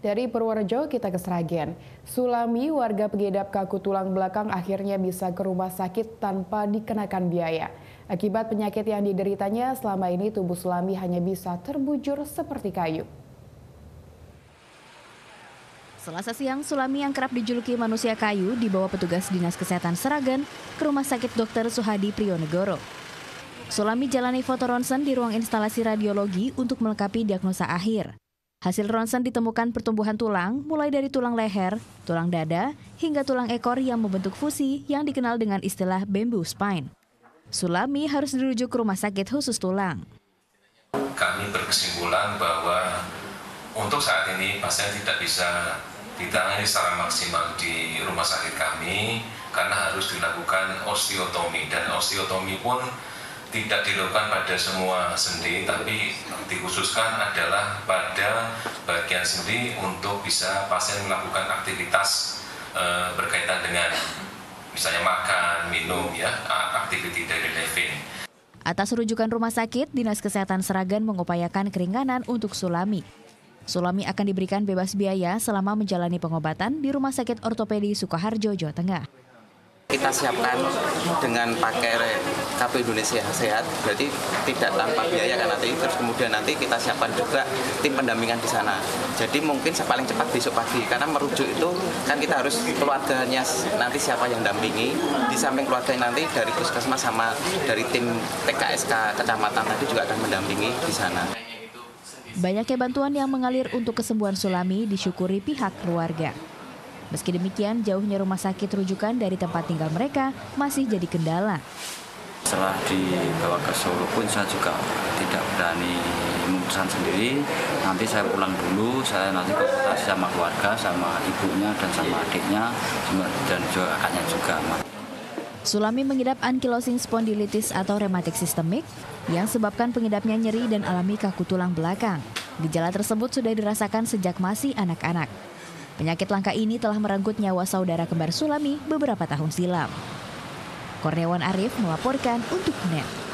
Dari Purworejo kita ke Sragen. Sulami, warga pengidap kaku tulang belakang akhirnya bisa ke rumah sakit tanpa dikenakan biaya. Akibat penyakit yang dideritanya, selama ini tubuh Sulami hanya bisa terbujur seperti kayu. Selasa siang, Sulami yang kerap dijuluki manusia kayu dibawa petugas Dinas Kesehatan Seragen ke Rumah Sakit Dr. Suhadi Prionegoro. Sulami jalani foto ronsen di ruang instalasi radiologi untuk melengkapi diagnosa akhir. Hasil ronsen ditemukan pertumbuhan tulang mulai dari tulang leher, tulang dada, hingga tulang ekor yang membentuk fusi yang dikenal dengan istilah bamboo spine. Sulami harus dirujuk ke rumah sakit khusus tulang. Kami berkesimpulan bahwa untuk saat ini pasien tidak bisa ditangani secara maksimal di rumah sakit kami karena harus dilakukan osteotomi dan osteotomi pun tidak dilakukan pada semua sendi, tapi dikhususkan adalah pada bagian sendi untuk bisa pasien melakukan aktivitas e, berkaitan dengan misalnya makan, minum, ya, aktiviti dari living. Atas rujukan rumah sakit, Dinas Kesehatan Seragen mengupayakan keringanan untuk Sulami. Sulami akan diberikan bebas biaya selama menjalani pengobatan di Rumah Sakit Ortopedi Sukoharjo, Jawa Tengah kita siapkan dengan pakai KP Indonesia Sehat, berarti tidak tanpa biaya kan nanti. Terus kemudian nanti kita siapkan juga tim pendampingan di sana. Jadi mungkin paling cepat besok pagi, karena merujuk itu kan kita harus keluarganya nanti siapa yang dampingi. Di samping keluarga nanti dari puskesmas sama dari tim TKSK kecamatan tadi juga akan mendampingi di sana. Banyaknya bantuan yang mengalir untuk kesembuhan Sulami disyukuri pihak keluarga. Meski demikian, jauhnya rumah sakit rujukan dari tempat tinggal mereka masih jadi kendala. Setelah dibawa ke Solo pun saya juga tidak berani memutuskan sendiri. Nanti saya pulang dulu, saya nanti konsultasi sama keluarga, sama ibunya dan sama adiknya, dan juga kakaknya juga. Sulami mengidap ankylosing spondylitis atau rematik sistemik yang sebabkan pengidapnya nyeri dan alami kaku tulang belakang. Gejala tersebut sudah dirasakan sejak masih anak-anak. Penyakit langka ini telah merenggut nyawa saudara kembar Sulami beberapa tahun silam. Kornewan Arif melaporkan untuk NET.